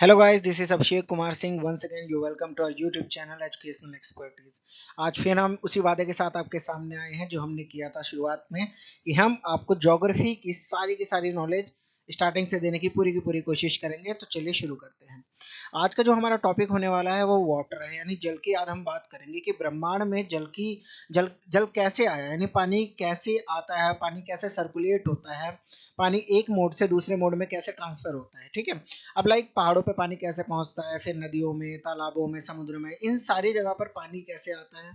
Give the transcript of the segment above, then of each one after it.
Hello guys this is Abhishek Kumar Singh once again you welcome to our YouTube channel educational expertise आज फिर हम उसी वादे के साथ आपके सामने आए हैं, जो हमने किया था शुरुआत में, कि हम आपको ज्योग्राफी की सारी की सारी नॉलेज स्टार्टिंग से देने की पूरी की पूरी कोशिश करेंगे। तो चलिए शुरू करते हैं। आज का जो हमारा टॉपिक होने वाला है, वो वाटर है, यानी जल की आज हम बात करेंगे कि ब्रह्मांड में जल की, जल जल कैसे आया यानी पानी कैसे आता है, पानी कैसे सर्कुलेट होता है? पानी एक मोड से दूसरे मोड में कैसे ट्रांसफ़र होता है ठीक है? अब लाइक पहाड़ों पे पानी कैसे पहुँचता है फिर नदियों में तालाबों में समुद्र में इन सारी जगह पर पानी कैसे आता है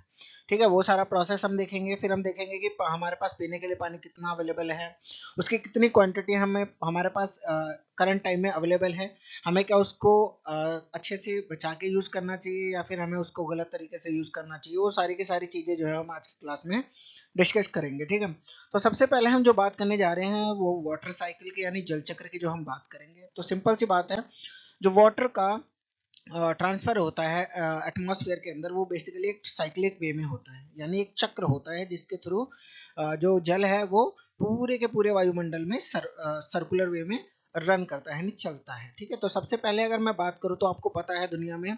ठीक है? वो सारा प्रोसेस हम देखेंगे फिर हम देखेंगे कि हमारे पास पीने के लिए पानी कितना अवेलेबल है उसकी कितनी क्वांटिटी हमें हमारे पास करंट टाइम में अवेलेबल है हमें क्या उसको आ, अच्छे से बचा के यूज़ करना चाहिए या फिर हमें उसको गलत तरीके से यूज़ करना चाहिए वो सारी की सारी चीज़ें जो है हम आज की क्लास में डिस्कस करेंगे ठीक है? तो सबसे पहले हम जो बात करने जा रहे हैं वो वाटर साइकिल की यानी जल चक्र की जो हम बात करेंगे। तो सिंपल सी बात है जो वाटर का ट्रांसफ़र होता है एटमॉस्फेयर के अंदर वो बेसिकली एक साइक्लिक वे में होता है। यानी एक चक्र होता है जिसके थ्रू जो जल है वो पूरे के पूरे वायुमंडल में सर, सर्कुलर वे में रन करता है यानी चलता है ठीक है? तो सबसे पहले अगर मैं बात करूँ तो आपको पता है दुनिया में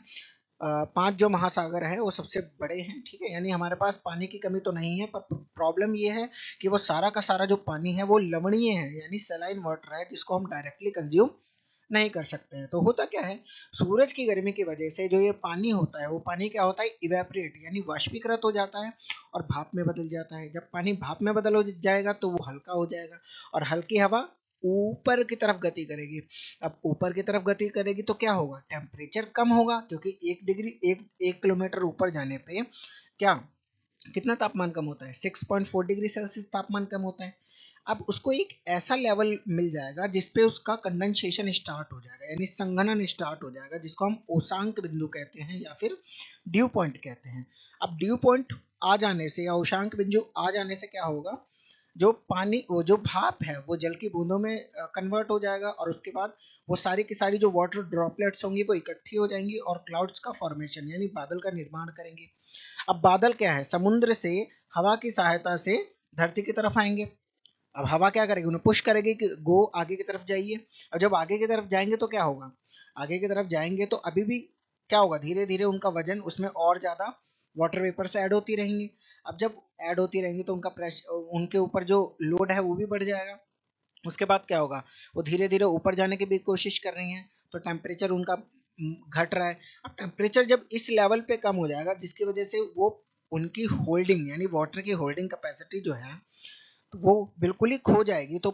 पाँच जो महासागर है, वो सबसे बड़े हैं, ठीक है? यानी हमारे पास पानी की कमी तो नहीं है, पर प्रॉब्लम ये है कि वो सारा का सारा जो पानी है, वो लवणीय है, यानी सलाइन वाटर है, जिसको हम डायरेक्टली कंज्यूम नहीं कर सकते हैं। तो होता क्या है? सूरज की गर्मी की वजह से जो ये पानी होता है, वो पानी क्या होता है? इवेपरेट यानी वाष्पीकृत हो जाता है और भाप में बदल जाता है। जब पानी भाप में बदल हो जाएगा तो वो हल्का हो जाएगा और हल्की हवा ऊपर की तरफ़ गति करेगी। अब ऊपर की तरफ़ गति करेगी तो क्या होगा? टेम्परेचर कम होगा, क्योंकि एक डिग्री एक एक किलोमीटर ऊपर जाने पे क्या, कितना तापमान कम होता है? 6.4 डिग्री सेल्सियस तापमान कम होता है। अब उसको एक ऐसा लेवल मिल जाएगा जिसपे उसका कंडेंसेशन स्टार्ट हो जाएगा, यानी संघनन स्टार्ट हो जाएगा, जिसको हम ओशांक बिंदु कहते हैं या फिर ड्यू पॉइंट कहते हैं। अब ड्यू पॉइंट आ जाने से या ओशांक बिंदु आ जाने से क्या होगा? जो पानी, वो जो भाप है, वो जल की बूंदों में कन्वर्ट हो जाएगा और उसके बाद वो सारी की सारी जो वाटर ड्रॉपलेट्स होंगी, वो इकट्ठी हो जाएँगी और क्लाउड्स का फॉर्मेशन यानी बादल का निर्माण करेंगे। अब बादल क्या है? समुद्र से हवा की सहायता से धरती की तरफ़ आएँगे। अब हवा क्या करेगी? उन्हें पुश करेगी कि गो आगे की तरफ़ जाइए। और जब आगे की तरफ़ जाएँगे तो क्या होगा? आगे की तरफ़ जाएँगे तो अभी भी क्या होगा? धीरे धीरे उनका वज़न उसमें और ज़्यादा वाटर वेपर से ऐड होती रहेंगी। अब जब ऐड होती रहेंगी तो उनका प्रेशर उनके ऊपर जो लोड है वो भी बढ़ जाएगा। उसके बाद क्या होगा? वो धीरे धीरे ऊपर जाने की भी कोशिश कर रही हैं तो टेम्परेचर उनका घट रहा है। अब टेम्परेचर जब इस लेवल पे कम हो जाएगा, जिसकी वजह से वो, उनकी होल्डिंग यानी वाटर की होल्डिंग कैपेसिटी जो है, वो बिल्कुल ही खो जाएगी तो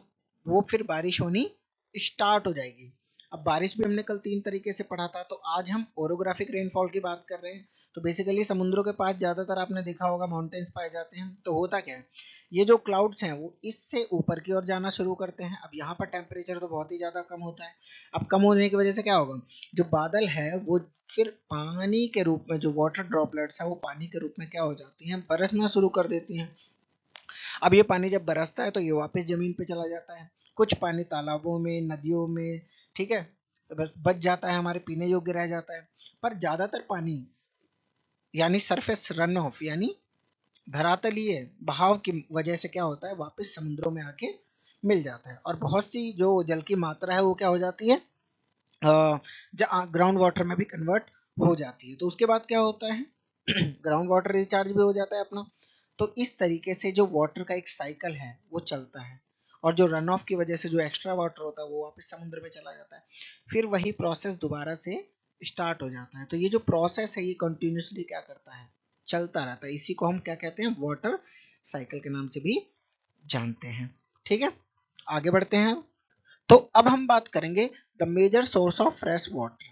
वो फिर बारिश होनी स्टार्ट हो जाएगी। अब बारिश भी हमने कल तीन तरीके से पढ़ा था तो आज हम ओरोग्राफिक रेनफॉल की बात कर रहे हैं। तो बेसिकली समुद्रों के पास ज़्यादातर आपने देखा होगा माउंटेन्स पाए जाते हैं। तो होता क्या है? ये जो क्लाउड्स हैं, वो इससे ऊपर की ओर जाना शुरू करते हैं। अब यहाँ पर टेम्परेचर तो बहुत ही ज़्यादा कम होता है। अब कम होने की वजह से क्या होगा? जो बादल है, वो फिर पानी के रूप में, जो वाटर ड्रॉपलेट्स है, वो पानी के रूप में क्या हो जाती हैं? बरसना शुरू कर देती हैं। अब ये पानी जब बरसता है तो ये वापस ज़मीन पे चला जाता है। कुछ पानी तालाबों में, नदियों में, ठीक है? तो बस बच जाता है, हमारे पीने योग्य रह जाता है। पर ज़्यादातर पानी यानी सरफेस रन ऑफ़ यानी धरातलीय बहाव की वजह से क्या होता है, वापस समुद्रों में आके मिल जाता है। और बहुत सी जो जल की मात्रा है, वो क्या हो जाती है? ग्राउंड वाटर में भी कन्वर्ट हो जाती है। तो उसके बाद क्या होता है? ग्राउंड वाटर रिचार्ज भी हो जाता है अपना। तो इस तरीके से जो वाटर का एक साइकिल है, वो चलता है। और जो रन ऑफ़ की वजह से जो एक्स्ट्रा वाटर होता है, वो वापस समुद्र में चला जाता है। फिर वही प्रोसेस दोबारा से स्टार्ट हो जाता है। तो ये जो प्रोसेस है, ये कंटिन्यूसली क्या करता है? चलता रहता है। इसी को हम क्या कहते हैं? वाटर साइकिल के नाम से भी जानते हैं। ठीक है? आगे बढ़ते हैं। तो अब हम बात करेंगे the major source of fresh water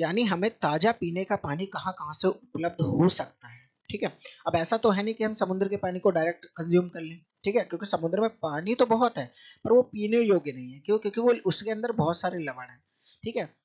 यानी हमें ताज़ा पीने का पानी कहाँ कहाँ से उपलब्ध हो सकता है। ठीक है? अब ऐसा तो है नहीं कि हम समुद्र के पानी को डायरेक्ट कंज्यूम कर लें। ठीक है? क्योंकि समुद्र में पानी तो बहुत है, पर वो पीने योग्य नहीं है। क्यों? क्योंकि वो उसके अंदर बहुत सारे लवण है। ठीक है?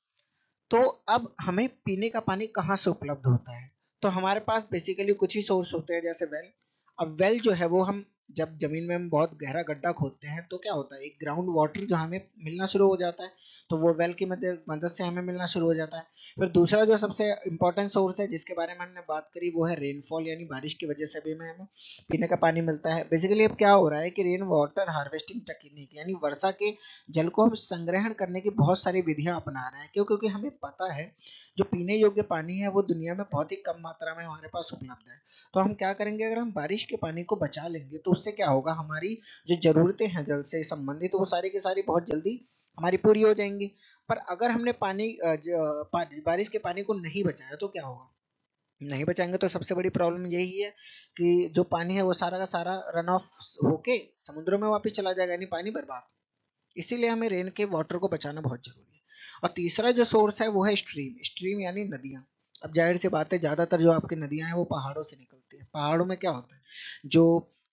तो अब हमें पीने का पानी कहाँ से उपलब्ध होता है? तो हमारे पास बेसिकली कुछ ही सोर्स होते हैं जैसे वेल अब वेल जो है वो हम जब ज़मीन में हम बहुत गहरा गड्ढा खोदते हैं तो क्या होता है? एक ग्राउंड वाटर जो हमें मिलना शुरू हो जाता है तो वो वेल की मदद से हमें मिलना शुरू हो जाता है। फिर दूसरा जो सबसे इंपॉर्टेंट सोर्स है, जिसके बारे में हमने बात करी, वो है रेनफॉल यानी बारिश की वजह से भी हमें पीने का पानी मिलता है। बेसिकली अब क्या हो रहा है कि रेन वाटर हार्वेस्टिंग टेक्निक यानी वर्षा के जल को हम संग्रहण करने की बहुत सारी विधियाँ अपना रहे हैं। क्यों? क्योंकि हमें पता है जो पीने योग्य पानी है, वो दुनिया में बहुत ही कम मात्रा में हमारे पास उपलब्ध है। तो हम क्या करेंगे, अगर हम बारिश के पानी को बचा लेंगे तो उससे क्या होगा? हमारी जो जरूरतें हैं जल से संबंधित तो वो सारी की सारी बहुत जल्दी हमारी पूरी हो जाएँगी। पर अगर हमने पानी बारिश के पानी को नहीं बचाया तो क्या होगा? नहीं बचाएँगे तो सबसे बड़ी प्रॉब्लम यही है कि जो पानी है, वो सारा का सारा रन ऑफ़ होके समुद्रों में वापस चला जाएगा, यानी पानी बर्बाद। इसीलिए हमें रेन के वाटर को बचाना बहुत ज़रूरी है। और तीसरा जो सोर्स है वो है स्ट्रीम स्ट्रीम यानी नदियाँ. अब ज़ाहिर सी बात है, ज़्यादातर जो आपकी नदियाँ हैं वो पहाड़ों से निकलती है. पहाड़ों में क्या होता है? जो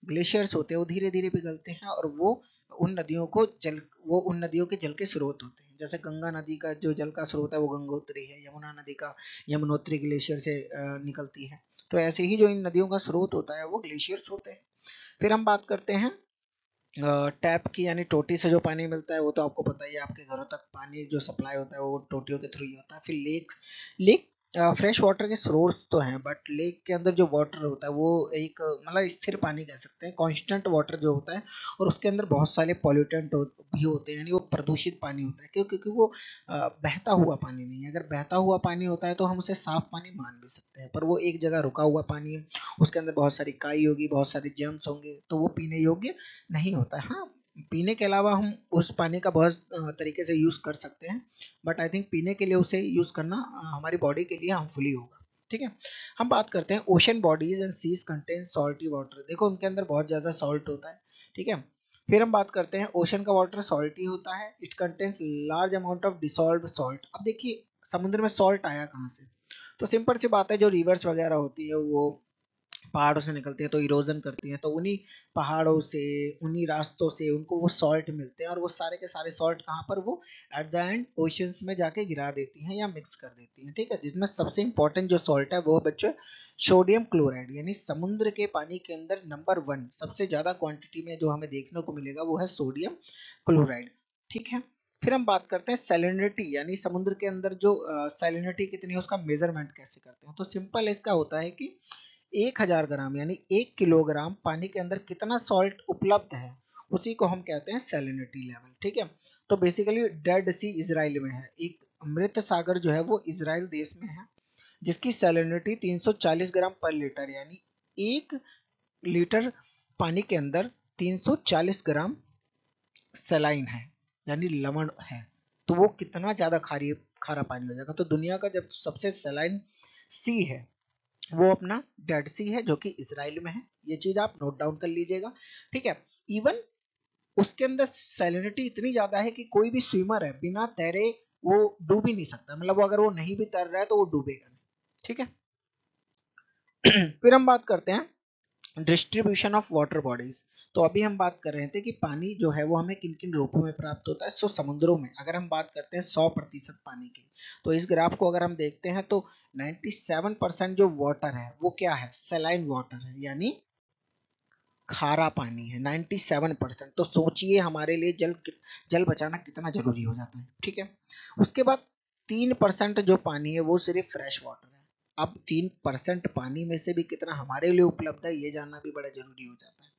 ग्लेशियर्स होते हैं, वो धीरे धीरे पिघलते हैं और वो उन नदियों को जल, वो उन नदियों के जल के स्रोत होते हैं. जैसे गंगा नदी का जो जल का स्रोत है, वो गंगोत्री है. यमुना नदी का यमुनोत्री ग्लेशियर से निकलती है. तो ऐसे ही जो इन नदियों का स्रोत होता है, वो ग्लेशियर्स होते हैं. फिर हम बात करते हैं टैप की, यानी टोटी से जो पानी मिलता है, वो तो आपको पता ही है, आपके घरों तक पानी जो सप्लाई होता है, वो टोटियों के थ्रू ही होता है। फिर लेक लेक फ्रेश वाटर के सोर्स तो हैं बट लेक के अंदर जो वाटर होता है वो एक मतलब स्थिर पानी कह सकते हैं कांस्टेंट वाटर जो होता है और उसके अंदर बहुत सारे पॉल्यूटेंट हो, भी होते हैं यानी वो प्रदूषित पानी होता है क्यों क्योंकि वो बहता हुआ पानी नहीं है। अगर बहता हुआ पानी होता है तो हम उसे साफ़ पानी मान भी सकते हैं पर वो एक जगह रुका हुआ पानी है उसके अंदर बहुत सारी काई होगी बहुत सारे जर्म्स होंगे तो वो पीने योग्य नहीं होता है। हाँ पीने के अलावा हम उस पानी का बहुत तरीके से यूज़ कर सकते हैं। बट आई थिंक पीने के लिए उसे यूज़ करना हमारी बॉडी के लिए हार्मफुली होगा। ठीक है? हम बात करते हैं ocean bodies and seas contain salty water देखो, उनके अंदर बहुत ज़्यादा सॉल्ट होता है। ठीक है? फिर हम बात करते हैं ओशन का वाटर सॉल्टी होता है। It contains large amount of dissolve salt अब देखिए, समुद्र में सॉल्ट आया कहाँ से? तो सिंपल सी बात है, जो रिवर्स वगैरह होती है, वो पहाड़ों से निकलती है तो इरोजन करती हैं तो उन्हीं पहाड़ों से, उन्हीं रास्तों से उनको वो सॉल्ट मिलते हैं और वो सारे के सारे सॉल्ट कहाँ पर? वो एट द एंड ओशंस में जाके गिरा देती हैं या मिक्स कर देती हैं, ठीक है? जिसमें सबसे इंपॉर्टेंट जो सॉल्ट है वो बच्चों सोडियम क्लोराइड यानी समुद्र के पानी के अंदर नंबर वन सबसे ज़्यादा क्वांटिटी में जो हमें देखने को मिलेगा वो है सोडियम क्लोराइड ठीक है? फिर हम बात करते हैं सेलिनिटी यानी समुद्र के अंदर जो सेलिनिटी कितनी है, उसका मेज़रमेंट कैसे करते हैं? तो सिंपल इसका होता है कि एक हज़ार ग्राम, यानी एक किलोग्राम पानी के अंदर कितना सॉल्ट उपलब्ध है, उसी को हम कहते हैं सेलिनिटी लेवल ठीक है? तो बेसिकली डेड सी इसराइल में है। एक मृत सागर जो है, वो इसराइल देश में है, जिसकी सेलिनिटी 340 ग्राम पर लीटर यानी एक लीटर पानी के अंदर 340 ग्राम सेलाइन है, यानी लवण है। तो वो कितना ज़्यादा खारी, खारा पानी हो जाएगा? तो दुनिया का जब सबसे सेलाइन सी है वो अपना डेड सी है, जो कि इसराइल में है। ये चीज़ आप नोट डाउन कर लीजिएगा, ठीक है? इवन उसके अंदर सैलिनिटी इतनी ज़्यादा है कि कोई भी स्विमर है बिना तैरे वो डूब ही नहीं सकता। मतलब अगर वो नहीं भी तैर रहा है तो वो डूबेगा नहीं, ठीक है? फिर हम बात करते हैं डिस्ट्रीब्यूशन ऑफ़ वाटर बॉडीज तो अभी हम बात कर रहे थे कि पानी जो है वो हमें किन किन रूपों में प्राप्त होता है? सो, समुद्रों में अगर हम बात करते हैं सौ प्रतिशत पानी की तो इस ग्राफ को अगर हम देखते हैं तो 97 परसेंट जो वाटर है, वो क्या है? सेलाइन वाटर है, यानी खारा पानी है 97 परसेंट। तो सोचिए हमारे लिए जल जल बचाना कितना ज़रूरी हो जाता है, ठीक है? उसके बाद तीन परसेंट जो पानी है, वो सिर्फ़ फ्रेश वाटर है। अब तीन परसेंट पानी में से भी कितना हमारे लिए उपलब्ध है, ये जानना भी बड़ा ज़रूरी हो जाता है।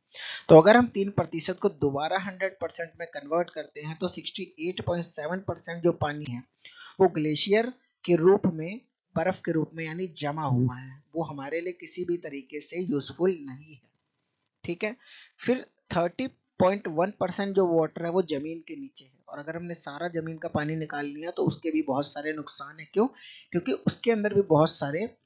तो अगर हम तीन प्रतिशत को दोबारा हंड्रेड परसेंट में कन्वर्ट करते हैं तो sixty eight point seven percent जो पानी है, वो ग्लेशियर के रूप में, बर्फ़ के रूप में यानी जमा हुआ है। वो हमारे लिए किसी भी तरीके से यूजफुल नहीं है। ठीक है? फिर थर्टी पॉइंट वन परसेंट जो वाटर है, वो ज़मीन के नीचे है। और अगर हमने सारा ज़मीन का पानी निकाल लिया तो उसके भी बहुत सारे नुकसान है। क्यों? क्योंकि उसके अंदर भी बहुत सारे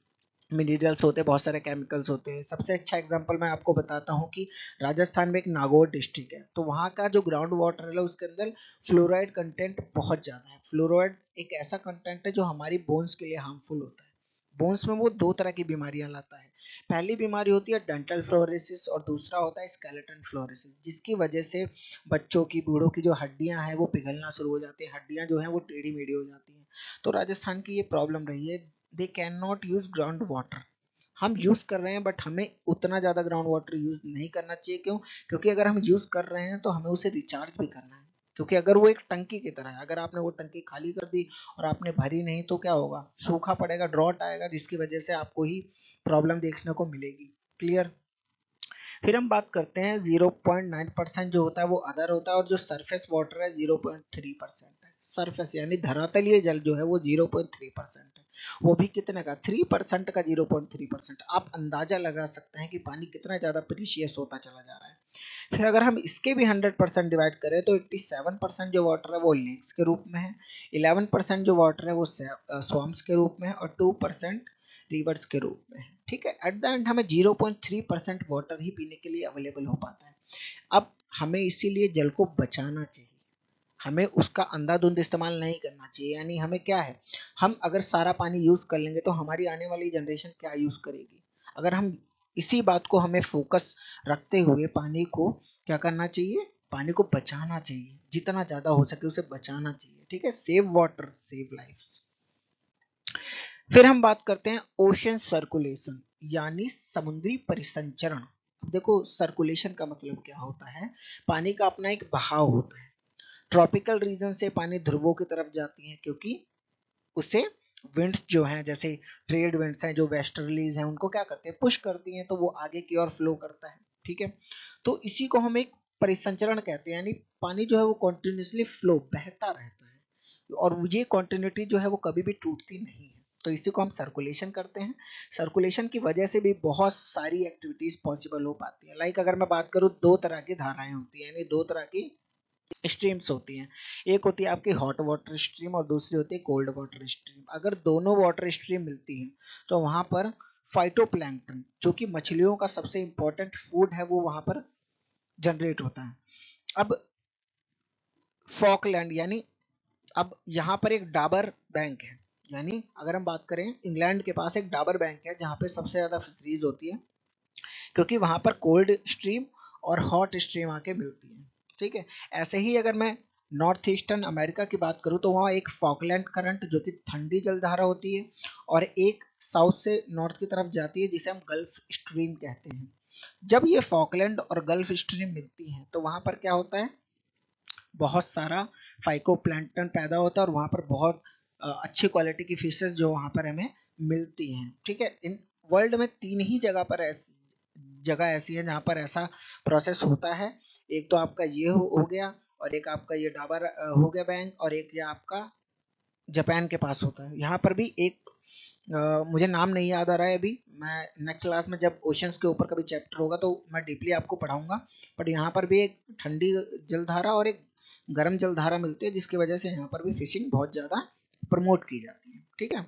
मिनरल्स होते हैं, बहुत सारे केमिकल्स होते हैं। सबसे अच्छा एग्जांपल मैं आपको बताता हूँ कि राजस्थान में एक नागौर डिस्ट्रिक्ट है। तो वहाँ का जो ग्राउंड वाटर है, उसके अंदर फ्लोराइड कंटेंट बहुत ज़्यादा है। फ्लोराइड एक ऐसा कंटेंट है जो हमारी बोन्स के लिए हार्मफुल होता है। बोन्स में वो दो तरह की बीमारियाँ लाता है। पहली बीमारी होती है डेंटल फ्लोरेसिस और दूसरा होता है स्केलेटन फ्लोरेसिस जिसकी वजह से बच्चों की, बूढ़ों की जो हड्डियाँ हैं, वो पिघलना शुरू हो जाती है। हड्डियाँ जो हैं, वो टेढ़ी मेढ़ी हो जाती हैं। तो राजस्थान की ये प्रॉब्लम रही है। They can not use ground water हम यूज़ कर रहे हैं बट हमें उतना ज़्यादा ग्राउंड वाटर यूज़ नहीं करना चाहिए। क्यों? क्योंकि अगर हम यूज़ कर रहे हैं तो हमें उसे रिचार्ज भी करना है। क्योंकि अगर वो एक टंकी की तरह है, अगर आपने वो टंकी खाली कर दी और आपने भरी नहीं तो क्या होगा? सूखा पड़ेगा ड्रॉट आएगा, जिसकी वजह से आपको ही प्रॉब्लम देखने को मिलेगी। क्लियर फिर हम बात करते हैं 0.9 परसेंट जो होता है, वो अदर होता है, और जो सरफेस वाटर है 0.3 परसेंट सरफेस यानी धरातलीय जल जो है वो 0.3 परसेंट है। वो भी कितने का? 3 परसेंट का 0.3 परसेंट आप अंदाज़ा लगा सकते हैं कि पानी कितना ज़्यादा प्रीशियस होता चला जा रहा है। फिर अगर हम इसके भी 100 परसेंट डिवाइड करें तो 87 परसेंट जो वाटर है वो लेक्स के रूप में है 11 परसेंट जो वाटर है वो स्वाम्स के रूप में है और 2 परसेंट रिवर्स के रूप में है। ठीक है? एट द एंड हमें 0.3 परसेंट वाटर ही पीने के लिए अवेलेबल हो पाता है। अब हमें इसीलिए जल को बचाना चाहिए। हमें उसका अंधाधुंध इस्तेमाल नहीं करना चाहिए। यानी हमें क्या है? हम अगर सारा पानी यूज़ कर लेंगे तो हमारी आने वाली जनरेशन क्या यूज़ करेगी? अगर हम इसी बात को हमें फोकस रखते हुए पानी को क्या करना चाहिए? पानी को बचाना चाहिए। जितना ज़्यादा हो सके उसे बचाना चाहिए। ठीक है? सेव वाटर सेव लाइफ फिर हम बात करते हैं ओशन सर्कुलेशन यानी समुद्री परिसंचरण। देखो सर्कुलेशन का मतलब क्या होता है? पानी का अपना एक बहाव होता है। ट्रॉपिकल रीजन से पानी ध्रुवों की तरफ़ जाती है, क्योंकि उसे विंड्स जो हैं, जैसे ट्रेड विंड्स हैं, जो वेस्टर्लीज हैं, उनको क्या करते हैं पुश करती हैं तो वो आगे की ओर फ्लो करता है, ठीक है? तो इसी को हम एक परिसंचरण कहते हैं, यानी पानी जो है वो कॉन्टिन्यूसली फ्लो बहता रहता है, और ये कॉन्टिन्यूटी जो है वो कभी भी टूटती नहीं है। तो इसी को हम सर्कुलेशन करते हैं। सर्कुलेशन की वजह से भी बहुत सारी एक्टिविटीज़ पॉसिबल हो पाती है। लाइक अगर मैं बात करूँ, दो तरह की धाराएँ होती है, यानी दो तरह की स्ट्रीम्स होती हैं। एक होती है आपकी हॉट वाटर स्ट्रीम और दूसरी होती है कोल्ड वाटर स्ट्रीम अगर दोनों वाटर स्ट्रीम मिलती हैं तो वहाँ पर फाइटोप्लैंक्टन जो कि मछलियों का सबसे इंपॉर्टेंट फ़ूड है, वो वहाँ पर जनरेट होता है। अब फॉकलैंड यानी अब यहाँ पर एक डाबर बैंक है। यानी अगर हम बात करें, इंग्लैंड के पास एक डाबर बैंक है, जहाँ पे सबसे ज़्यादा फिशरीज होती है, क्योंकि वहाँ पर कोल्ड स्ट्रीम और हॉट स्ट्रीम आके मिलती है। ठीक है? ऐसे ही अगर मैं नॉर्थ ईस्टर्न अमेरिका की बात करूँ तो वहाँ एक फॉकलैंड करंट जो कि ठंडी जलधारा होती है और एक साउथ से नॉर्थ की तरफ़ जाती है, जिसे हम गल्फ स्ट्रीम कहते हैं। जब ये फॉकलैंड और गल्फ स्ट्रीम मिलती हैं तो वहाँ पर क्या होता है? बहुत सारा फाइको पैदा होता है और वहाँ पर बहुत अच्छी क्वालिटी की फिशेज जो वहाँ पर हमें मिलती हैं। ठीक है? इन वर्ल्ड में तीन ही जगह पर ऐसी, जगह ऐसी है जहाँ पर ऐसा प्रोसेस होता है। एक तो आपका ये हो, हो गया और एक आपका ये डाबर हो गया बैंक और एक ये आपका जापान के पास होता है। यहाँ पर भी एक आ, मुझे नाम नहीं याद आ रहा है अभी। मैं नेक्स्ट क्लास में जब ओशंस के ऊपर कभी चैप्टर होगा तो मैं डीपली आपको पढ़ाऊँगा। बट यहाँ पर भी एक ठंडी जलधारा और एक गर्म जलधारा मिलती है जिसकी वजह से यहाँ पर भी फिशिंग बहुत ज़्यादा प्रमोट की जाती है। ठीक है?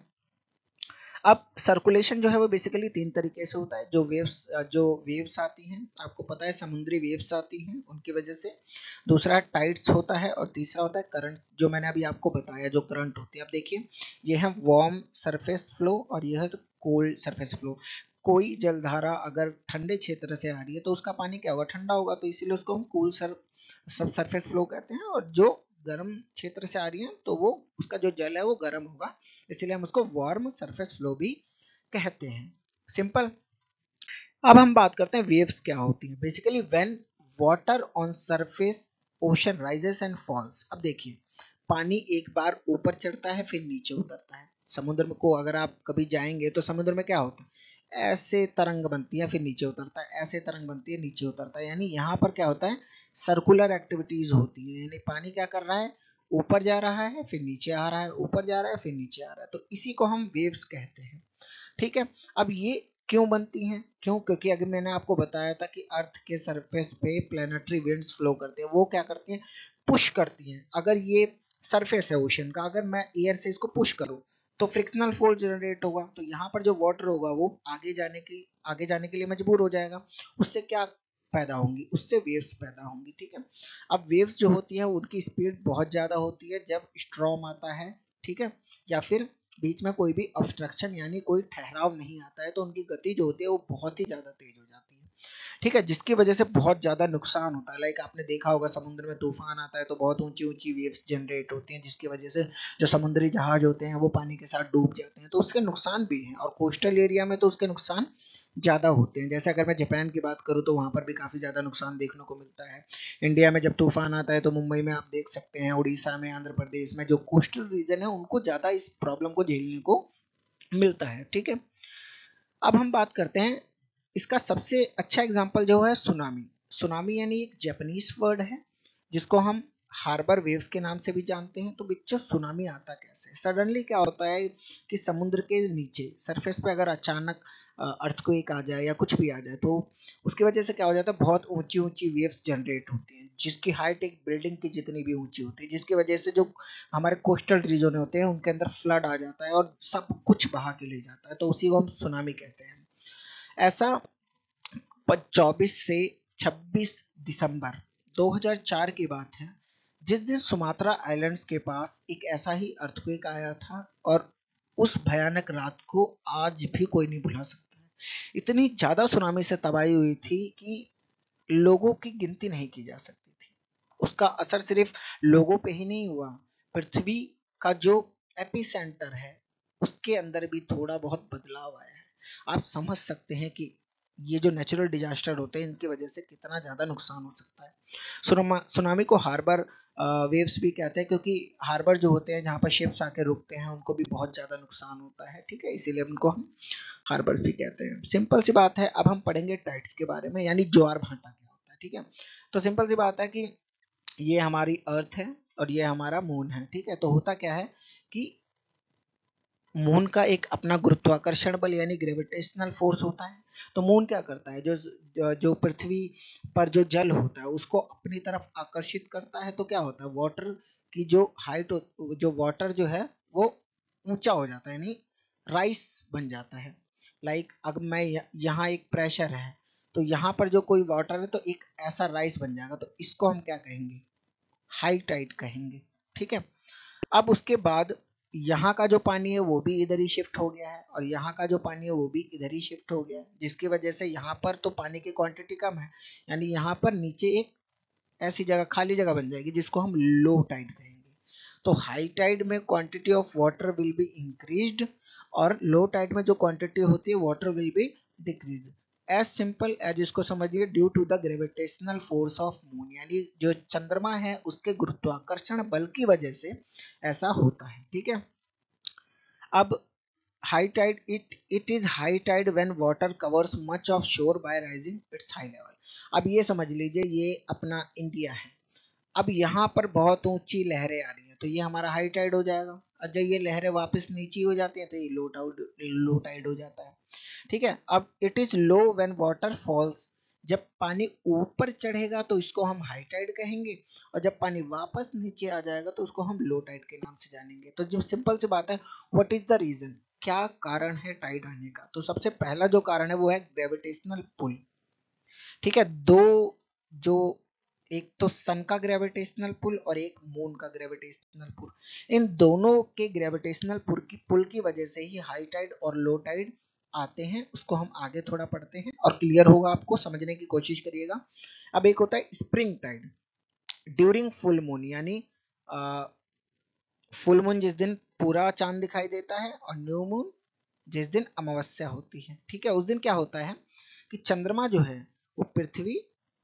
अब सर्कुलेशन जो है वो बेसिकली तीन तरीके से होता है। जो वेव्स जो वेव्स आती हैं, आपको पता है समुद्री वेव्स आती हैं, उनकी वजह से। दूसरा टाइड्स होता है और तीसरा होता है करंट जो मैंने अभी आपको बताया जो करंट होती है। अब देखिए, ये है वार्म सरफेस फ्लो और यह है कोल्ड सरफेस फ्लो कोई जलधारा अगर ठंडे क्षेत्र से आ रही है तो उसका पानी क्या होगा? ठंडा होगा तो इसीलिए उसको हम cool sir subsurface flow कहते हैं। और जो गर्म क्षेत्र से आ रही है तो वो उसका जो जल है वो गर्म होगा। इसीलिए हम उसको वार्म सरफेस फ्लो भी कहते हैं। सिंपल अब हम बात करते हैं वेव्स क्या होती हैं। Basically when water on surface ocean rises and falls अब देखिए, पानी एक बार ऊपर चढ़ता है, फिर नीचे उतरता है। समुद्र को अगर आप कभी जाएँगे तो समुद्र में क्या होता है? ऐसे तरंग बनती है, फिर नीचे उतरता है, ऐसे तरंग बनती है, नीचे उतरता है। यानी यहाँ पर क्या होता है? सर्कुलर एक्टिविटीज़ होती है। यानी पानी क्या कर रहा है? ऊपर जा रहा है, फिर नीचे आ रहा है, ऊपर जा रहा है, फिर नीचे आ रहा है। तो इसी को हम वेव्स कहते हैं। ठीक है? अब ये क्यों बनती हैं? क्यों? क्योंकि अगर मैंने आपको बताया था कि अर्थ के सरफेस पे प्लानिटरी विंड्स फ्लो करते हैं, वो क्या करती हैं? पुश करती हैं। अगर ये सरफेस है ओशन का, अगर मैं एयर से इसको पुश करूँ तो फ्रिक्शनल फोर्स जनरेट होगा। तो यहाँ पर जो वाटर होगा, वो आगे जाने की, आगे जाने के लिए मजबूर हो जाएगा। उससे क्या पैदा होंगी? उससे वेव्स पैदा होंगी, ठीक है? अब वेव्स जो होती है, उनकी स्पीड बहुत ज़्यादा होती है जब स्ट्रॉम आता है, ठीक है? या फिर बीच में कोई भी ऑब्स्ट्रक्शन यानी कोई ठहराव नहीं आता है तो उनकी गति जो होती है, वो बहुत ही ज़्यादा तेज हो जाती है। ठीक है, जिसकी वजह से बहुत ज़्यादा नुकसान होता है। लाइक आपने देखा होगा, समुद्र में तूफ़ान आता है तो बहुत ऊँची ऊँची वेव्स जनरेट होती हैं, जिसकी वजह से जो समुद्री जहाज़ होते हैं, वो पानी के साथ डूब जाते हैं। तो उसके नुकसान भी हैं और कोस्टल एरिया में तो उसके नुकसान ज़्यादा होते हैं। जैसे अगर मैं जापान की बात करूँ तो वहाँ पर भी काफ़ी ज़्यादा नुकसान देखने को मिलता है। इंडिया में जब तूफ़ान आता है तो मुंबई में आप देख सकते हैं, उड़ीसा में, आंध्र प्रदेश में जो कोस्टल रीजन है, उनको ज़्यादा इस प्रॉब्लम को झेलने को मिलता है। ठीक है? अब हम बात करते हैं इसका सबसे अच्छा एग्ज़ाम्पल जो है सुनामी सुनामी यानी एक जैपनीज वर्ड है, जिसको हम हार्बर वेव्स के नाम से भी जानते हैं। तो बच्चों सुनामी आता कैसे सडनली क्या होता है कि समुद्र के नीचे सरफेस पे अगर अचानक अर्थक्वेक आ जाए या कुछ भी आ जाए तो उसकी वजह से क्या हो जाता है? बहुत ऊँची ऊँची वेव्स जनरेट होती हैं, जिसकी हाइट एक बिल्डिंग की जितनी भी ऊँची होती है, जिसकी वजह से जो हमारे कोस्टल रीजन होते हैं, उनके अंदर फ्लड आ जाता है और सब कुछ बहा के ले जाता है। तो उसी को हम सुनामी कहते हैं। ऐसा चौबीस से 26 दिसंबर 2004 की बात है। जिस दिन सुमात्रा आइलैंड्स के पास एक ऐसा ही अर्थक्वेक आया था और उस भयानक रात को आज भी कोई नहीं भुला सकता इतनी ज़्यादा सुनामी से तबाही हुई थी कि लोगों की गिनती नहीं की जा सकती थी। उसका असर सिर्फ़ लोगों पे ही नहीं हुआ, पृथ्वी का जो एपी सेंटर है, उसके अंदर भी थोड़ा बहुत बदलाव आया है। आप समझ सकते हैं कि ये जो नेचुरल डिजास्टर होते हैं, इनकी वजह से कितना ज़्यादा नुकसान हो सकता है। सुनामी को हार्बर वेव्स भी कहते हैं, क्योंकि हार्बर जो होते हैं, जहाँ पर शिप्स आके रुकते हैं, उनको भी बहुत ज़्यादा नुकसान होता है, ठीक है? इसीलिए उनको हम हार्बर भी कहते हैं। सिंपल सी बात है, अब हम पढ़ेंगे टाइट्स के बारे में, यानी ज्वार भाटा क्या होता है, ठीक है? तो सिंपल सी बात है कि ये हमारी अर्थ है और ये हमारा मून है, ठीक है? तो होता क्या है कि मून का एक अपना गुरुत्वाकर्षण बल यानी ग्रेविटेशनल फोर्स होता है। तो मून क्या करता है? जो जो पृथ्वी पर जो जल होता है, उसको अपनी तरफ़ आकर्षित करता है। तो क्या होता है? वाटर की जो हाइट जो वाटर जो है, वो ऊँचा हो जाता है, यानी राइस बन जाता है। लाइक अगर मैं यहाँ एक प्रेशर है तो यहाँ पर जो कोई वाटर है तो एक ऐसा राइस बन जाएगा। तो इसको हम क्या कहेंगे? हाई टाइड कहेंगे। ठीक है? अब उसके बाद यहाँ का जो पानी है वो भी इधर ही शिफ्ट हो गया है और यहाँ का जो पानी है वो भी इधर ही शिफ्ट हो गया है, जिसकी वजह से यहाँ पर तो पानी की क्वांटिटी कम है, यानी यहाँ पर नीचे एक ऐसी जगह, खाली जगह बन जाएगी जिसको हम लो टाइड कहेंगे। तो हाई टाइड में quantity of water will be increased और लो टाइड में जो क्वांटिटी होती है water will be decrease as simple as इसको समझिए due to the gravitational force of moon यानी जो चंद्रमा है, उसके गुरुत्वाकर्षण बल की वजह से ऐसा होता है, ठीक है? अब high tide it it is high tide when water covers much of shore by rising its high level अब ये समझ लीजिए, ये अपना इंडिया है। अब यहाँ पर बहुत ऊँची लहरें आ रही हैं तो ये हमारा हाई टाइड हो जाएगा। और जब ये लहरें वापस नीचे हो जाती हैं तो ये लो टाइड लो टाइड हो जाता है। ठीक है? अब it is low when water falls जब पानी ऊपर चढ़ेगा तो इसको हम हाई टाइड कहेंगे और जब पानी वापस नीचे आ जाएगा तो उसको हम लो टाइड के नाम से जानेंगे। तो जो सिंपल सी बात है व्हाट इज़ द रीजन क्या कारण है टाइड आने का? तो सबसे पहला जो कारण है वो है ग्रेविटेशनल पुल ठीक है? दो जो, एक तो सन का ग्रेविटेशनल पुल और एक मून का ग्रेविटेशनल पुल इन दोनों के ग्रेविटेशनल पुल की पुल की वजह से ही हाई टाइड और लो टाइड आते हैं, उसको हम आगे थोड़ा पढ़ते हैं और क्लियर होगा आपको, समझने की कोशिश करिएगा। अब एक होता है spring tide during full moon यानी फुल मून जिस दिन पूरा चाँद दिखाई देता है और न्यू मून जिस दिन अमावस्या होती है। ठीक है, उस दिन क्या होता है कि चंद्रमा जो है, वो पृथ्वी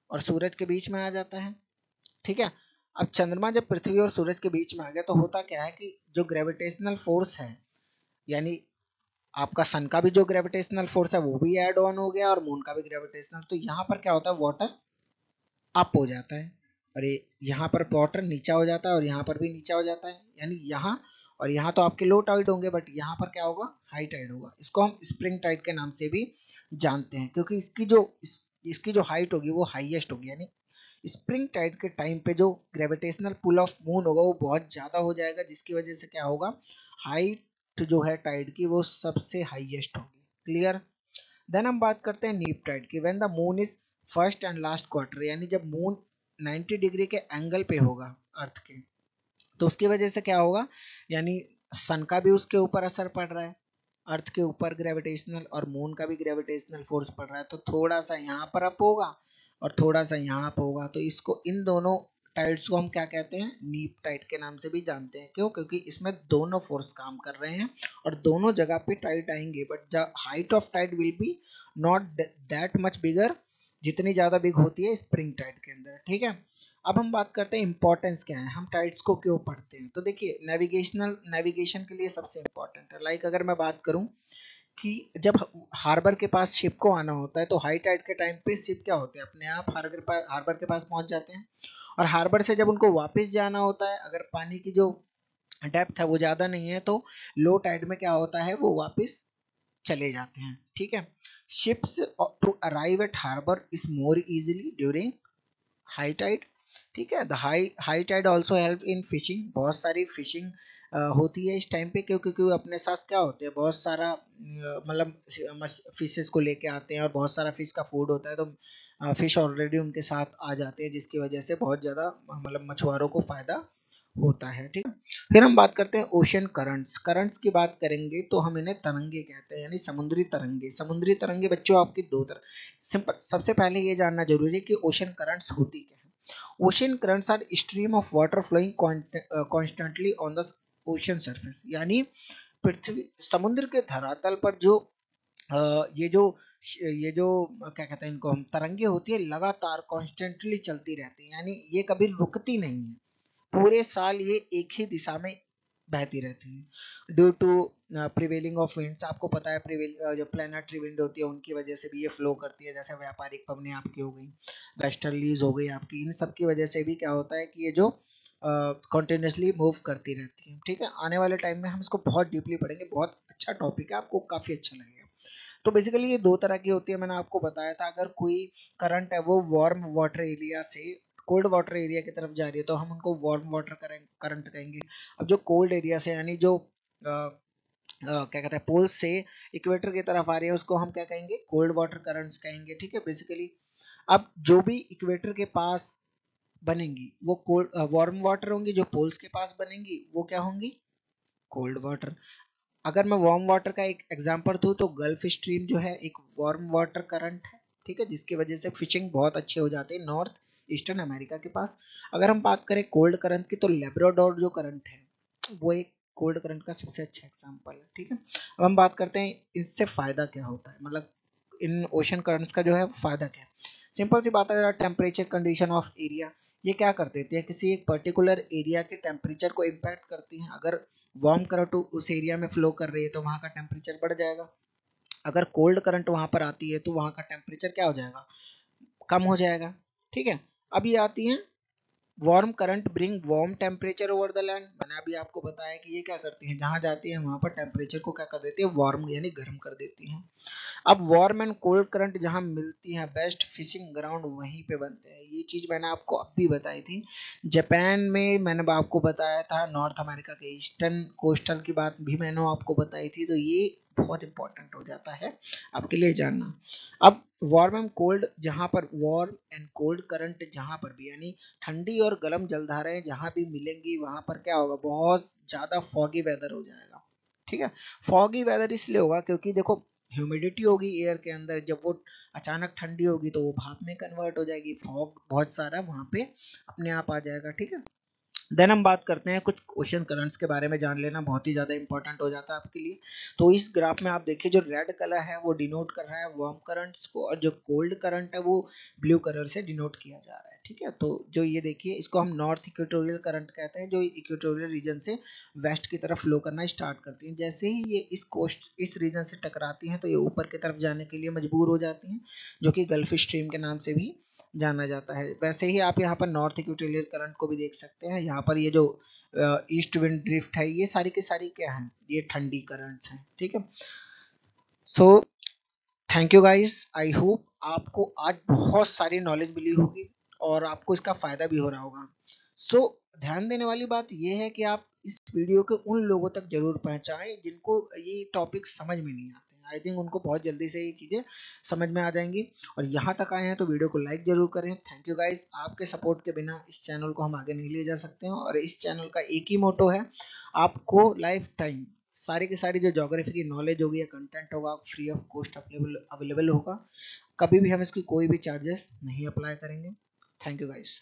और सूरज के बीच में आ जाता है। ठीक है, अब चंद्रमा जब पृथ्वी और सूरज के बीच में आ गया तो होता क्या है कि जो ग्रेविटेशनल फोर्स है, यानी आपका सन का भी जो ग्रेविटेशनल फोर्स है वो भी एड ऑन हो गया और मून का भी ग्रेविटेशनल तो यहाँ पर क्या होता है? वाटर अप हो जाता है। और ये यहाँ पर वाटर नीचा हो जाता है और यहाँ पर भी नीचा हो जाता है। यानी यहाँ और यहाँ तो आपके लो टाइड होंगे बट यहाँ पर क्या होगा? हाई टाइड होगा। इसको हम स्प्रिंग टाइड के नाम से भी जानते हैं क्योंकि इसकी जो इस, इसकी जो हाइट होगी वो हाईएस्ट होगी। यानी स्प्रिंग टाइड के टाइम पे जो ग्रेविटेशनल पुल ऑफ़ मून होगा वो बहुत ज़्यादा हो जाएगा जिसकी वजह से क्या होगा? हाइट जो है टाइड की, वो सबसे हाईएस्ट होगी। क्लियर देन हम बात करते हैं नीप टाइड की। When the moon is first and last quarter यानी जब मून 90 डिग्री के एंगल पे होगा अर्थ के तो उसकी वजह से क्या होगा? यानी सन का भी उसके ऊपर असर पड़ रहा है अर्थ के ऊपर ग्रेविटेशनल और मून का भी ग्रेविटेशनल फोर्स पड़ रहा है तो थोड़ा सा यहाँ पर अप होगा और थोड़ा सा यहाँ पर होगा। तो इसको इन दोनों टाइड्स को हम क्या कहते हैं? नीप टाइड के नाम से भी जानते हैं। क्यों? क्योंकि इसमें दोनों फोर्स काम कर रहे हैं और दोनों जगह पे टाइड आएँगे। But the height of tide will be not that much bigger जितनी ज़्यादा बिग होती है स्प्रिंग टाइड के अंदर। ठीक है? अब हम बात करते हैं इंपॉर्टेंस क्या है। हम टाइड्स को क्यों पढ़ते हैं? तो देखिए नेविगेशनल नेविगेशन के लिए सबसे इंपॉर्टेंट है। लाइक अगर मैं बात करूँ कि जब हार्बर के पास शिप को आना होता है तो हाई टाइड के टाइम पे शिप क्या होते हैं? अपने आप हार्बर हार्बर के पास पहुँच जाते हैं। और हार्बर से जब उनको वापस जाना होता है, अगर पानी की जो डेप्थ है वो ज़्यादा नहीं है तो लो टाइड में क्या होता है, वो वापस चले जाते हैं, ठीक है? Ships to arrive at harbour is more easily during high tide ठीक है? High high tide also help in fishing बहुत सारी फिशिंग होती है इस टाइम पे, क्योंकि क्योंकि अपने साथ क्या होते हैं, बहुत सारा मतलब फिशेस को लेके आते हैं और बहुत सारा फ़िश का फ़ूड होता है तो फ़िश ऑलरेडी उनके साथ आ जाते हैं, जिसकी वजह से बहुत ज़्यादा मतलब मछुआरों को फ़ायदा होता है, ठीक फिर हम बात करते हैं ओशन करंट्स करंट्स की बात करेंगे तो हम इन्हें तरंगे कहते हैं, यानी समुद्री तरंगे। समुद्री तरंगे बच्चों, आपकी दो तरह सिंपल, सबसे पहले ये जानना ज़रूरी है कि ओशन करंट्स होती क्या है? Currents currents are stream of water flowing constantly on the ocean surface यानी पृथ्वी, समुद्र के धरातल पर जो ये जो ये जो क्या कहते हैं इनको हम तरंगे होती है लगातार कॉन्स्टेंटली चलती रहती है यानी ये कभी रुकती नहीं है। पूरे साल ये एक ही दिशा में बहती रहती है। Due to prevailing of winds आपको पता है जो प्लानटरी विंड होती है उनकी वजह से भी ये फ्लो करती है जैसे व्यापारिक पवने आपकी हो गई वेस्टर्लीज हो गई आपकी इन सब की वजह से भी क्या होता है कि ये जो कंटिन्यूसली uh, मूव करती रहती है ठीक है? आने वाले टाइम में हम इसको बहुत डीपली पढ़ेंगे बहुत अच्छा टॉपिक है आपको काफ़ी अच्छा लगेगा। तो बेसिकली ये दो तरह की होती है मैंने आपको बताया था। अगर कोई करंट है वो वार्म वाटर एरिया से कोल्ड वाटर एरिया की तरफ़ जा रही है तो हम उनको वार्म वाटर करंट कहेंगे। अब जो कोल्ड एरिया से यानी जो आ, आ, क्या कहते हैं पोल से इक्वेटर की तरफ़ आ रही है उसको हम क्या कहेंगे? कोल्ड वाटर करंट्स कहेंगे ठीक है? बेसिकली अब जो भी इक्वेटर के पास बनेंगी वो कोल्ड वार्म वाटर होंगी जो पोल्स के पास बनेंगी वो क्या होंगी? कोल्ड वाटर अगर मैं वार्म वाटर का एक एग्जांपल दूँ तो गल्फ स्ट्रीम जो है, एक वार्म वाटर करंट है, ठीक है? जिसकी वजह से फिशिंग बहुत अच्छे हो जाते हैं नॉर्थ ईस्टर्न अमेरिका के पास। अगर हम बात करें कोल्ड करंट की तो लेब्राडोर जो करंट है, वो एक कोल्ड करंट का सबसे अच्छा एग्ज़ाम्पल है, ठीक है? अब हम बात करते हैं इससे फ़ायदा क्या होता है मतलब इन ओशन करंट्स का जो है फ़ायदा क्या है? सिंपल सी बात है टेम्परेचर कंडीशन ऑफ़ एरिया ये क्या कर देती है? किसी एक पर्टिकुलर एरिया के टेम्परेचर को इम्पैक्ट करती हैं। अगर वार्म करंट उस एरिया में फ्लो कर रही है तो वहाँ का टेम्परेचर बढ़ जाएगा। अगर कोल्ड करंट वहाँ पर आती है तो वहाँ का टेम्परेचर क्या हो जाएगा? कम हो जाएगा। ठीक है? ये आती हैं warm current bring warm temperature over the land मैंने अभी आपको बताया कि ये क्या करती हैं? जहाँ जाती है, वहाँ पर टेम्परेचर को क्या कर देती है? वार्म यानी गर्म कर देती हैं। अब वार्म एंड कोल्ड करंट जहाँ मिलती हैं बेस्ट फिशिंग ग्राउंड वहीं पे बनते हैं। ये चीज़ मैंने आपको अब भी बताई थी। जापान में मैंने आपको बताया था, नॉर्थ अमेरिका के ईस्टर्न कोस्टल की बात भी मैंने आपको बताई थी। तो ये बहुत इंपॉर्टेंट हो जाता है। आपके लिए जानना। अब वार्म एंड कोल्ड जहाँ पर वार्म एंड कोल्ड करंट जहाँ पर भी, यानी ठंडी और गर्म जलधाराएँ जहाँ भी मिलेंगी, वहाँ पर क्या होगा? बहुत ज़्यादा फॉगी वेदर हो जाएगा। ठीक है? फॉगी वेदर इसलिए होगा क्योंकि देखो ह्यूमिडिटी होगी एयर के अंदर, जब वो अचानक ठंडी होगी तो वो भाप में कन्वर्ट हो जाएगी। फॉग बहुत सारा वहाँ पे अपने आप आ जाएगा। ठीक है? देन हम बात करते हैं कुछ ओशन करंट्स के बारे में जान लेना बहुत ही ज़्यादा इंपॉर्टेंट हो जाता है आपके लिए। तो इस ग्राफ में आप देखिए, जो रेड कलर है, वो डिनोट कर रहा है वार्म करंट्स को और जो कोल्ड करंट है, वो ब्लू कलर से डिनोट किया जा रहा है, ठीक है? तो जो ये देखिए, इसको हम नॉर्थ इक्वेटोरियल करंट कहते हैं, जो इक्वेटोरियल रीजन से वेस्ट की तरफ़ फ्लो करना स्टार्ट करती हैं। जैसे ही ये इस कोस्ट इस रीजन से टकराती हैं तो ये ऊपर की तरफ़ जाने के लिए मजबूर हो जाती हैं, जो कि गल्फ स्ट्रीम के नाम से भी जाना जाता है। वैसे ही आप यहाँ पर नॉर्थ इक्वेटोरियल करंट को भी देख सकते हैं। यहाँ पर ये जो ईस्ट विंड ड्रिफ्ट है ये सारी की सारी क्या है? ये ठंडी करंट्स हैं ठीक है? So thank you guys I hope आपको आज बहुत सारी नॉलेज मिली होगी और आपको इसका फ़ायदा भी हो रहा होगा। सो so, ध्यान देने वाली बात यह है कि आप इस वीडियो को उन लोगों तक ज़रूर पहुंचाएँ जिनको ये टॉपिक समझ में नहीं आता आई थिंक उनको बहुत जल्दी से ये चीज़ें समझ में आ जाएँगी। और यहाँ तक आए हैं तो वीडियो को लाइक ज़रूर करें। थैंक यू गाइज़ आपके सपोर्ट के बिना इस चैनल को हम आगे नहीं ले जा सकते हैं और इस चैनल का एक ही मोटो है, आपको लाइफ टाइम सारी की सारी जो जोग्राफी की नॉलेज होगी या कंटेंट होगा free of cost available available होगा, कभी भी हम इसकी कोई भी चार्जेस नहीं अप्लाई करेंगे। Thank you guys